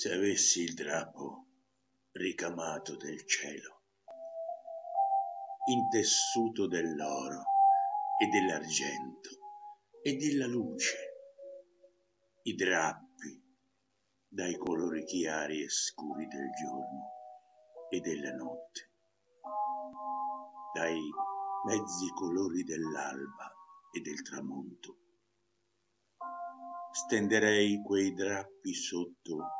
se avessi il drappo ricamato del cielo, intessuto dell'oro e dell'argento e della luce, i drappi dai colori chiari e scuri del giorno e della notte, dai mezzi colori dell'alba e del tramonto. Stenderei quei drappi sotto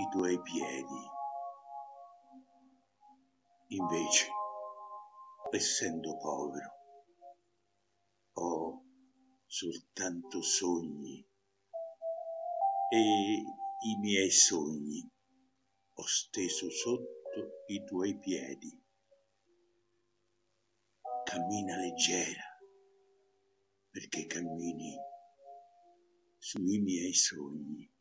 i tuoi piedi. Invece, essendo povero, ho soltanto sogni e i miei sogni ho steso sotto i tuoi piedi. Cammina leggera perché cammini sui miei sogni.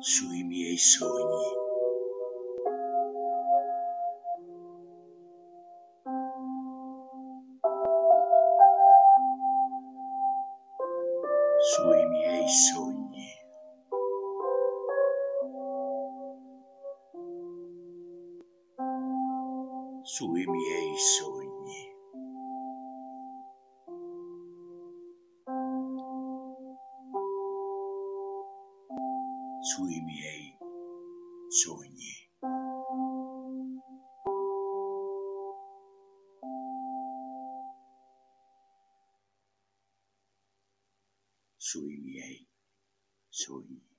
Sui miei sogni. Sui miei sogni. Sui miei sogni. Sui miei sogni. Sui miei sogni.